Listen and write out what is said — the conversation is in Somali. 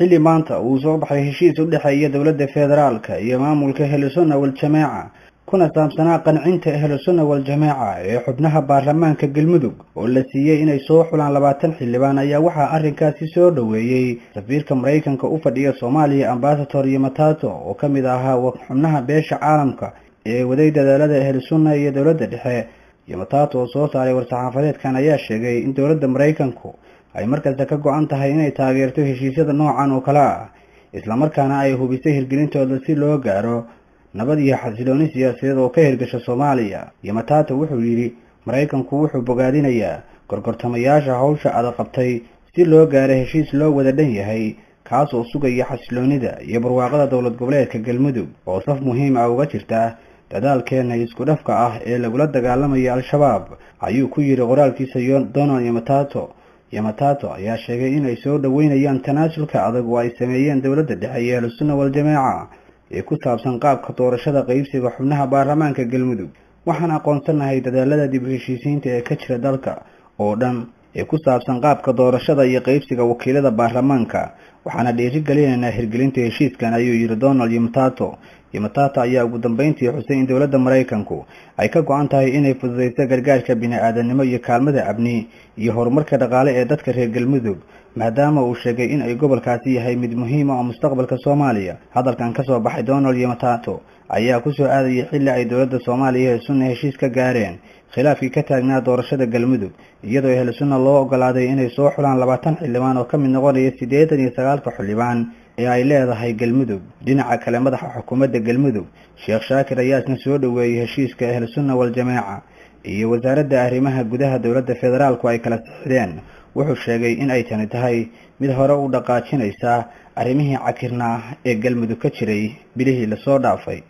xilli maanta uu soo baxay heshiis u dhexeeya dowladda federaalka iyo maamulka ahlusunna waljamaaca kuna saabsanaa qancinta ahlusunna waljamaaca ee xubnaha baarlamaanka galmudug oo la siiyey inay soo xulaan labaatan xildhibaan ayaa waxaa arrinkaasi soo dhoweeyey. Safiirka maraykanka u fadhiya soomaaliya ambasador yomatato oo ka mid ahaa xubnaha beesha caalamka ee waday dadaalada ahlusunna iyo dowladda dhexe. Yomatato oo soo saaray war-saxaafadeedkan ayaa sheegay in dowladda maraykanku ay markasta ka go-an tahay inay taageerto heshiisyada noocan oo kale ah islamarkaana ay hubisay hirgelintooda si loo gaaro nabad iyo xasilooni siyaasadeed oo ka hirgasha soomaaliya. Yomatato wuxuu yidhi maraykanku wuxuu bogaadinayaa gorgortamayaasha hawsha adag qabtay si loo gaaro heshiis loo wada dhan yahay kaas oo sugaya xasiloonida iyo barwaaqada dowlad goboleedka galmudug. Oo saf muhiim ah uga jirta dadaalkeena isku dhafka ah ee lagula dagaalamaya al-shabaab ayuu ku yidhi qoraalkiisa donald yomatato yomatato ayaa sheegay in ay soo dhoweynayaan tanaasulka adag oo ay sameeyeen dowladda dhexe iyo ahlusunna waljamaaca ee ku saabsan qaabka doorashada qeybsiga xubnaha baarlamaanka galmudug. Waxaan aqoonsanahay dadaalada dib u heshiisiinta ee ka jira dalka oo dhan ee ku saabsan qaabka doorashada iyo qeybsiga wakiilada baarlamaanka. Waxaana dhiirigelinaynaa hirgelinta heshiiskan ayuu yidhi donald yomatato yomatato ayaa ugu dambeyntii xusay in dowladda maraykanku ay ka go-an tahay inay fududeyso gargaarka bini-aadanimo iyo kaalmada abni iyo horumarka dhaqaale ee dadka reer galmudug maadaama uu sheegay in ay gobolkaasi yahay mid muhiima oo mustaqbalka soomaaliya. Hadalkan ka soo baxay donald yomatato ayaa ku soo aadayay xilli ay dowladda soomaaliya ee sunna heshiis ka gaareen khilaafkii ka taagnaa doorashada galmudug iyadoo ahlu sunna loo ogolaaday inay soo xulaan labaatan xildhibaan oo ka mid noqonaya siddeetan iyo sagaalka xildhibaan ee ay leedahay galmudug. Dhinaca kale madaxa xukuumadda galmudug sheekh shaakir ayaa isna soo dhoweeyey heshiiska ahlusunna waljamaaca iyo wasaaradda arrimaha gudaha dowladda federaalku ay kala sixdeen wuxuu sheegay in ay tani tahay mid hore u dhaqaajinaysa arrimihii cakirnaa ee galmudug ka jiray bilihii la soo dhaafay